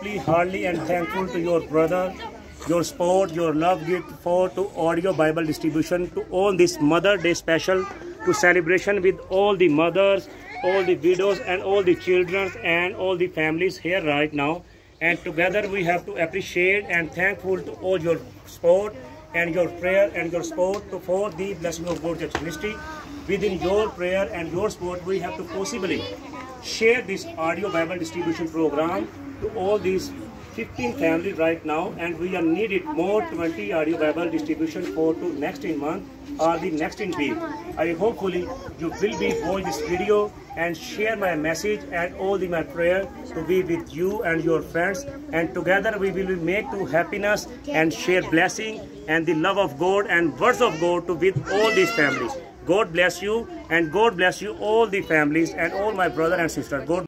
Please heartily and thankful to your brother, your support, your love gift for to audio Bible distribution to all this Mother Day special to celebration with all the mothers, all the widows and all the children and all the families here right now. And together we have to appreciate and thankful to all your support and your prayer and your support to, for the blessing of God Church Ministry. Within your prayer and your support, we have to possibly share this audio Bible distribution program to all these 15 families right now and we are needed more 20 audio Bible distribution for to next in month or the next in week. I hopefully you will be watch this video and share my message and all the my prayer to be with you and your friends and together we will be make to happiness and share blessing and the love of God and words of God to with all these families. God bless you and God bless you all the families and all my brother and sister. God